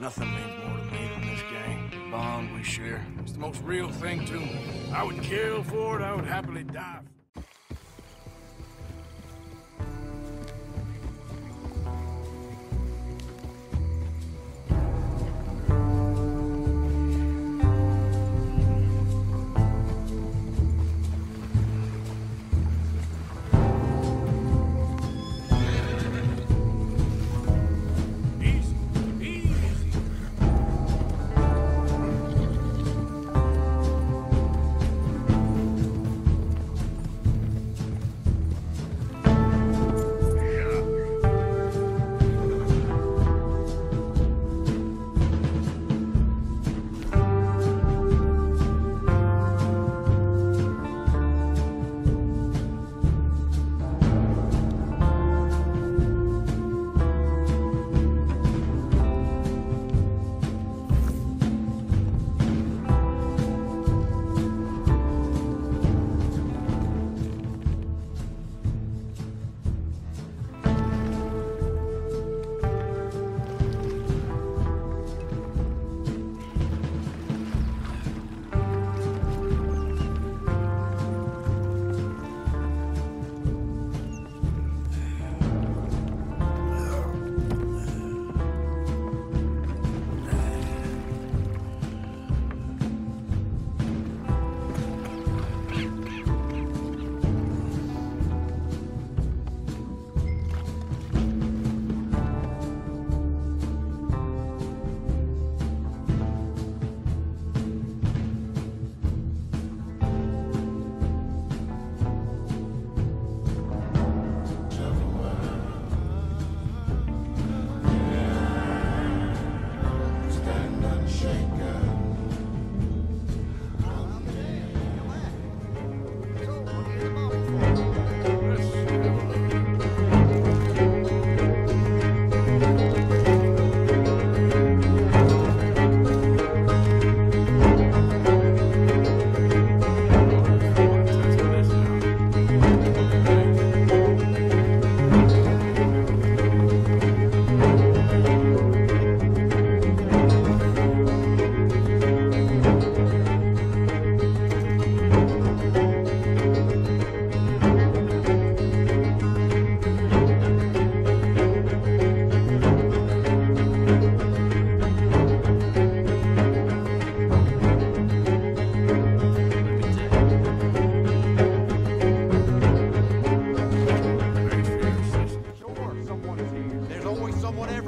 Nothing means more to me than this gang. The bond we share. It's the most real thing to me. I would kill for it. I would happily die. Easy,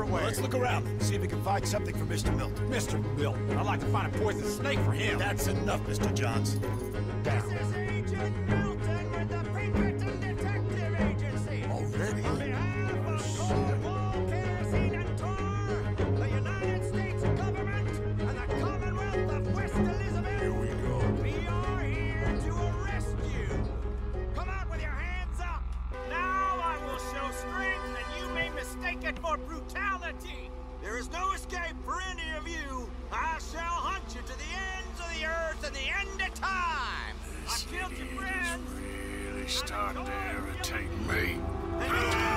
someone everywhere. Let's look around, see if we can find something for Mr. Milton. Mr. Milton. I'd like to find a poisonous snake for him. That's enough, Mr. Johns. Down. This is Agent Milton with the Pinkerton Detective Agency. Already? On behalf of oh, Cornwall, Kerosene, and Tar, the United States government, and the Commonwealth of West Elizabeth. Here we go. We are here to arrest you. Come out with your hands up. Now I will show strength, and you may mistake it for brutality. There is no escape for any of you. I shall hunt you to the ends of the earth and the end of time. I've killed your friends. Really starting to irritate me.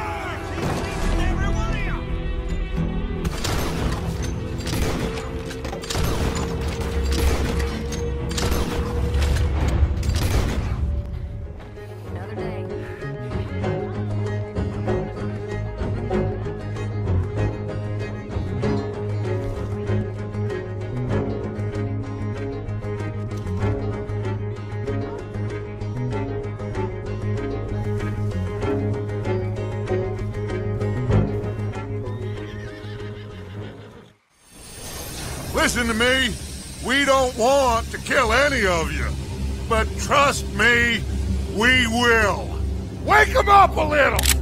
Listen to me. We don't want to kill any of you. But trust me, we will. Wake them up a little!